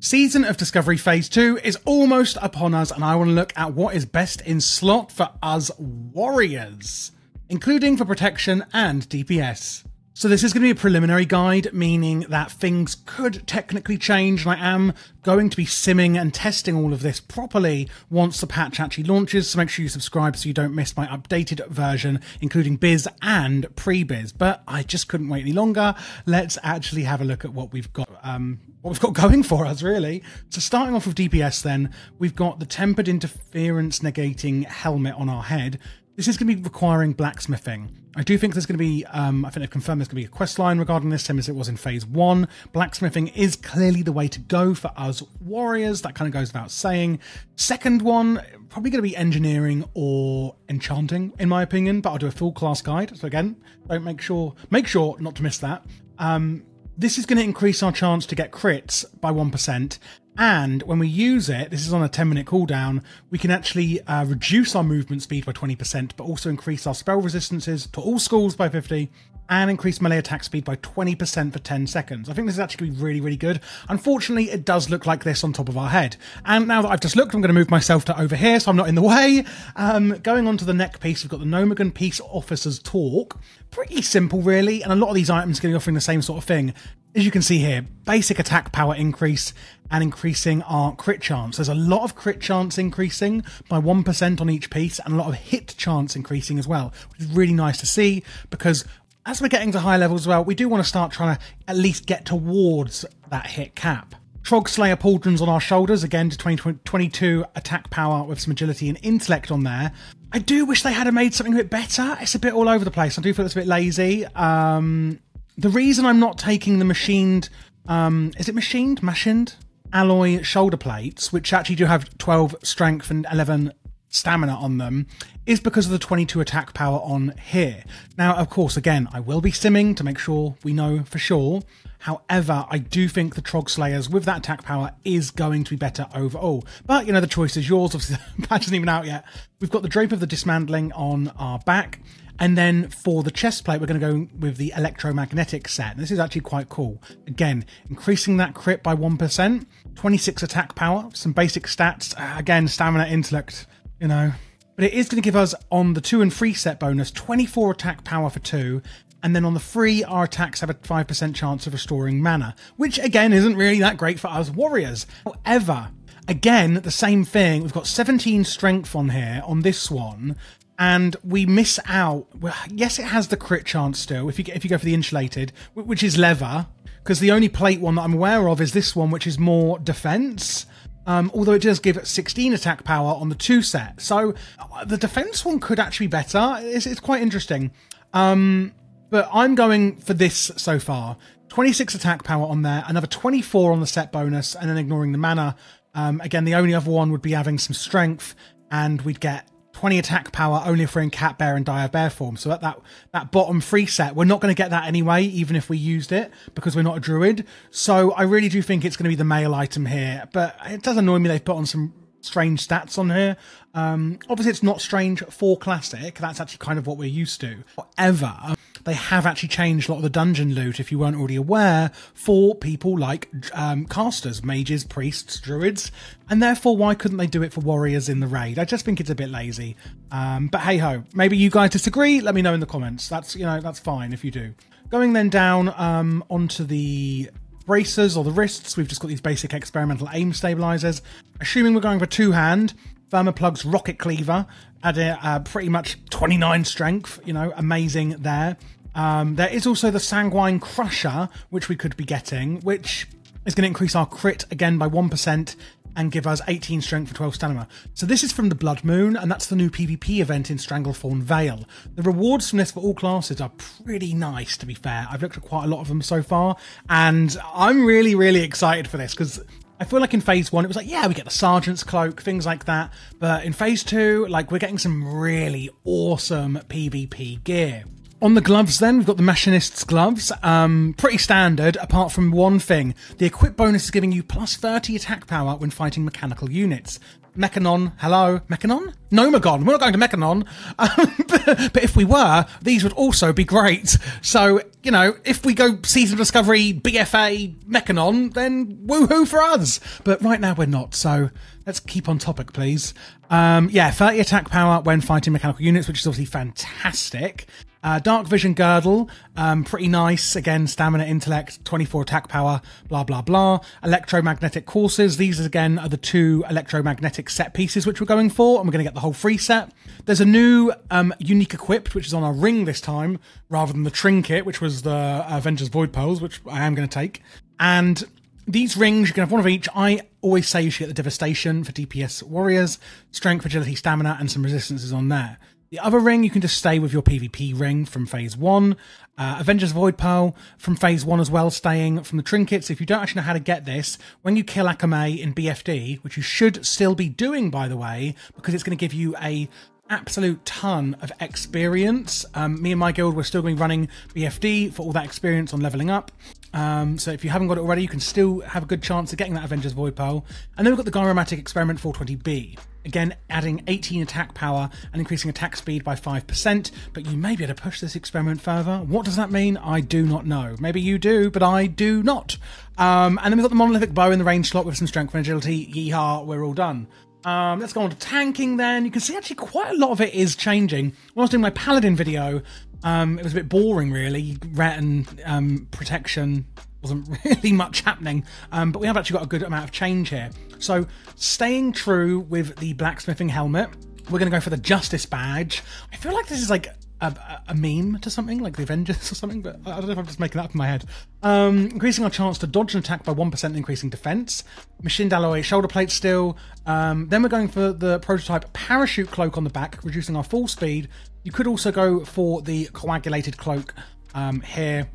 Season of Discovery Phase 2 is almost upon us, and I want to look at what is best in slot for us warriors, including for protection and DPS. So this is going to be a preliminary guide, meaning that things could technically change, and I am going to be simming and testing all of this properly once the patch actually launches, so make sure you subscribe so you don't miss my updated version, including BiS and pre-BiS. But I just couldn't wait any longer. Let's actually have a look at what we've got um, what we've got going for us, really. So starting off with DPS then, we've got the tempered interference negating helmet on our head. This is going to be requiring blacksmithing. I do think there's going to be, um, I think they've confirmed there's going to be a quest line regarding this, same as it was in phase one. Blacksmithing is clearly the way to go for us warriors. That kind of goes without saying. Second one, probably going to be engineering or enchanting, in my opinion, but I'll do a full class guide. So again, don't make sure, make sure not to miss that. Um, this is going to increase our chance to get crits by 1%. And when we use it, this is on a 10 minute cooldown, we can actually uh, reduce our movement speed by 20%, but also increase our spell resistances to all schools by 50 and increase melee attack speed by 20% for 10 seconds. I think this is actually really, really good. Unfortunately, it does look like this on top of our head. And now that I've just looked, I'm going to move myself to over here so I'm not in the way. Um, going on to the neck piece, we've got the Gnomeregan Peace Officer's Torc. Pretty simple, really, and a lot of these items are going to be offering the same sort of thing. As you can see here, basic attack power increase and increasing our crit chance. There's a lot of crit chance increasing by 1% on each piece and a lot of hit chance increasing as well, which is really nice to see because as we're getting to high levels as well, we do want to start trying to at least get towards that hit cap. Troggslayer pauldrons on our shoulders, again to 2022 attack power with some agility and intellect on there. I do wish they had made something a bit better. It's a bit all over the place. I do feel it's a bit lazy. Um, the reason I'm not taking the machined, um, is it machined, machined alloy shoulder plates, which actually do have 12 strength and 11 stamina on them is because of the 22 attack power on here. Now, of course, again, I will be simming to make sure we know for sure. However, I do think the Troggslayers with that attack power is going to be better overall. But, you know, the choice is yours. Obviously, the patch isn't even out yet. We've got the Drape of the Dismantling on our back. And then for the chest plate, we're going to go with the electromagnetic set. This is actually quite cool. Again, increasing that crit by 1%, 26 attack power, some basic stats. Again, stamina, intellect, you know. But it is going to give us on the 2 and 3 set bonus 24 attack power for 2. And then on the free, our attacks have a 5% chance of restoring mana, which again isn't really that great for us warriors. However, again, the same thing. We've got 17 strength on here on this one, and we miss out. Well, yes, it has the crit chance still if you if you go for the insulated, which is lever, because the only plate one that I'm aware of is this one, which is more defense. Um, although it does give 16 attack power on the two set, so uh, the defense one could actually be better. It's, it's quite interesting. Um, but I'm going for this so far. 26 attack power on there, another 24 on the set bonus, and then ignoring the mana. Um, again, the only other one would be having some strength, and we'd get 20 attack power only if we're in cat bear and dire bear form. So at that that bottom free set, we're not going to get that anyway, even if we used it, because we're not a druid. So I really do think it's going to be the mail item here. But it does annoy me they've put on some strange stats on here. Um, obviously, it's not strange for classic. That's actually kind of what we're used to. However, they have actually changed a lot of the dungeon loot, if you weren't already aware, for people like um, casters, mages, priests, druids, and therefore, why couldn't they do it for warriors in the raid? I just think it's a bit lazy. Um, but hey ho, maybe you guys disagree. Let me know in the comments. That's you know that's fine if you do. Going then down um, onto the bracers or the wrists, we've just got these basic experimental aim stabilizers. Assuming we're going for two hand, Thermaplugg's Rocket Cleaver at a, uh, pretty much 29 strength, you know, amazing there. Um, there is also the Sanguine Crusher, which we could be getting, which is going to increase our crit again by 1% and give us 18 strength for 12 stamina. So this is from the Blood Moon, and that's the new PvP event in Stranglethorn Vale. The rewards from this for all classes are pretty nice, to be fair. I've looked at quite a lot of them so far, and I'm really, really excited for this because I feel like in phase one, it was like, yeah, we get the sergeant's cloak, things like that. But in phase two, like, we're getting some really awesome PvP gear. On the gloves, then, we've got the Machinist's gloves. Um, pretty standard, apart from one thing. The equip bonus is giving you plus 30 attack power when fighting mechanical units. Mechagon, hello, Mechagon? Nomagon, we're not going to Mechagon. Um, but, but if we were, these would also be great. So, you know, if we go Season of Discovery, BFA, Mechagon, then woohoo for us. But right now we're not, so let's keep on topic, please. Um, yeah, 30 attack power when fighting mechanical units, which is obviously fantastic. Uh, Dark Vision Girdle, um, pretty nice. Again, stamina, intellect, 24 attack power, blah, blah, blah. Electromagnetic courses. These, again, are the two electromagnetic set pieces which we're going for, and we're going to get the whole free set. There's a new um, unique equipped, which is on our ring this time, rather than the trinket, which was the Avengers Void Pearls, which I am going to take. And these rings, you can have one of each. I always say you should get the Devastation for DPS warriors, Strength, Agility, Stamina, and some resistances on there. The other ring, you can just stay with your PvP ring from phase one. Uh, Avengers Void Pearl from phase one as well, staying from the trinkets. If you don't actually know how to get this, when you kill Aku'mai in BFD, which you should still be doing, by the way, because it's going to give you a absolute ton of experience. Um, me and my guild, we're still going to be running BFD for all that experience on leveling up. Um, so if you haven't got it already, you can still have a good chance of getting that Avengers Void Pearl. And then we've got the Gyromatic Experiment 420B. Again, adding 18 attack power and increasing attack speed by 5%, but you may be able to push this experiment further. What does that mean? I do not know. Maybe you do, but I do not. Um, and then we've got the Monolithic Bow in the range slot with some strength and agility. Yeehaw, we're all done. Um, let's go on to tanking then. You can see actually quite a lot of it is changing. When I was doing my Paladin video, um, it was a bit boring really. Ret and um, protection wasn't really much happening, um, but we have actually got a good amount of change here. So staying true with the blacksmithing helmet, we're going to go for the Justice Badge. I feel like this is like a, a, meme to something like the Avengers or something, but I don't know if I'm just making that up in my head. Um, increasing our chance to dodge an attack by 1%, increasing defense. Machined alloy shoulder plate still. Um, then we're going for the prototype parachute cloak on the back, reducing our full speed. You could also go for the coagulated cloak um, here.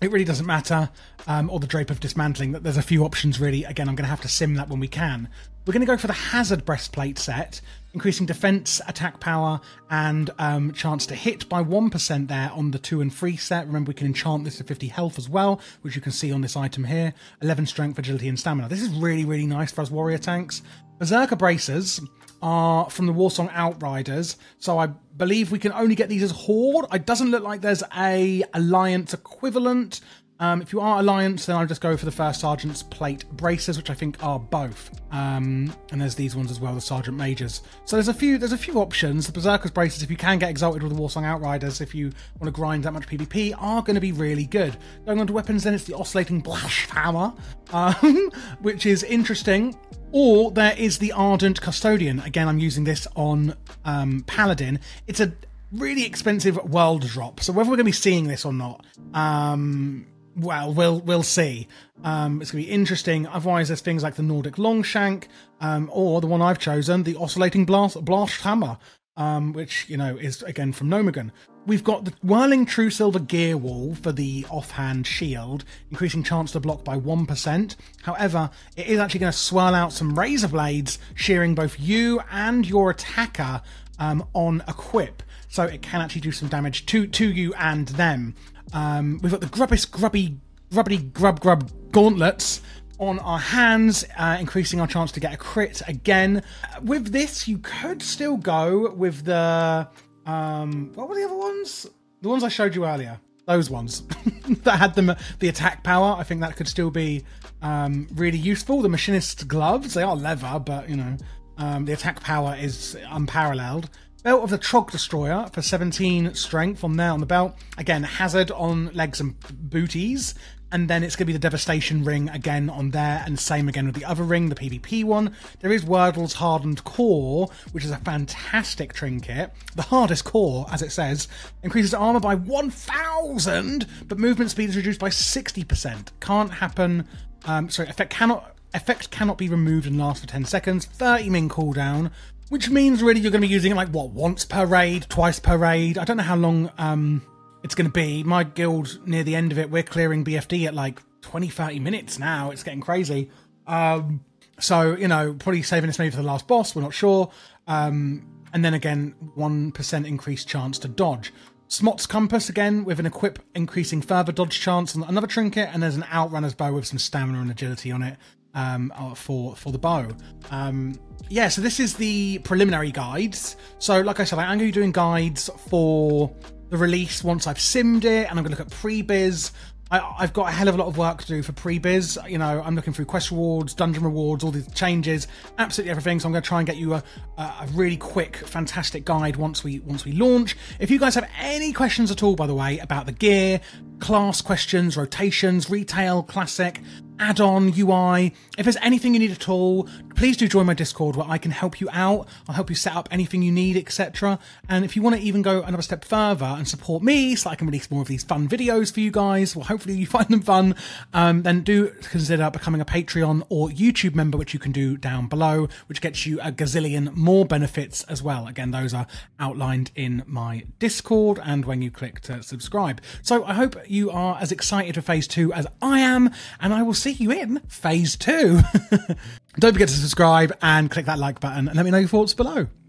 It really doesn't matter, um, or the drape of dismantling. That there's a few options really. Again, I'm going to have to sim that when we can. We're going to go for the hazard breastplate set, increasing defense, attack power, and um, chance to hit by 1% there on the 2 and 3 set. Remember, we can enchant this to 50 health as well, which you can see on this item here. 11 strength, agility, and stamina. This is really, really nice for us warrior tanks. Berserker bracers are from the Warsong Outriders, so I believe we can only get these as Horde. It doesn't look like there's a Alliance equivalent, um, if you are Alliance, then I'll just go for the First Sergeant's plate braces, which I think are both. Um, and there's these ones as well, the Sergeant Majors. So there's a few there's a few options. The Berserker's braces, if you can get exalted with the Warsong Outriders, if you want to grind that much PvP, are going to be really good. Going on to weapons, then it's the Oscillating Blast Hammer, um, which is interesting. Or there is the Ardent Custodian. Again, I'm using this on um, Paladin. It's a really expensive world drop. So whether we're going to be seeing this or not, um, well, we'll we'll see. Um, it's going to be interesting. Otherwise, there's things like the Nordic Longshank, um, or the one I've chosen, the Oscillating Blast, Blast Hammer, um, which you know is again from Nomagon. We've got the Whirling Truesilver Gearwall for the offhand shield, increasing chance to block by 1%. However, it is actually going to swirl out some razor blades, shearing both you and your attacker um, on equip. So it can actually do some damage to, to you and them. Um, we've got the grubbiest, grubby, grubby, grub, grub gauntlets on our hands, uh, increasing our chance to get a crit again. Uh, with this, you could still go with the. Um, what were the other ones? The ones I showed you earlier. Those ones that had the the attack power. I think that could still be um, really useful. The machinist gloves, they are leather, but you know, um, the attack power is unparalleled. Belt of the Trog Destroyer for 17 strength on there on the belt. Again, hazard on legs and booties. And then it's going to be the Devastation ring again on there, and same again with the other ring, the PvP one. There is Wordle's Hardened Core, which is a fantastic trinket. The hardest core, as it says, increases armor by 1,000, but movement speed is reduced by 60%. Can't happen. Um, sorry, effect cannot effect cannot be removed and lasts for 10 seconds. 30 min cooldown which means really you're going to be using it like what once per raid, twice per raid. I don't know how long um, it's going to be. My guild near the end of it, we're clearing BFD at like 20, 30 minutes now. It's getting crazy. Um, so you know, probably saving this maybe for the last boss. We're not sure. Um, and then again, one percent increased chance to dodge. Smot's Compass again with an equip increasing further dodge chance and another trinket, and there's an Outrunner's Bow with some stamina and agility on it. Um, uh, for for the bow. Um, yeah, so this is the preliminary guides. So, like I said, I'm going to be doing guides for the release once I've simmed it, and I'm going to look at pre-BiS. I, have got a hell of a lot of work to do for pre-BiS. You know, I'm looking through quest rewards, dungeon rewards, all these changes, absolutely everything. So I'm going to try and get you a, a really quick, fantastic guide once we once we launch. If you guys have any questions at all, by the way, about the gear, class questions, rotations, retail, classic, add-on UI. If there's anything you need at all, please do join my Discord where I can help you out. I'll help you set up anything you need, etc. And if you want to even go another step further and support me so I can release more of these fun videos for you guys, well, hopefully you find them fun, um, then do consider becoming a Patreon or YouTube member, which you can do down below, which gets you a gazillion more benefits as well. Again, those are outlined in my Discord and when you click to subscribe. So I hope you are as excited for phase two as I am, and I will see you in phase two. Don't forget to subscribe and click that like button and let me know your thoughts below.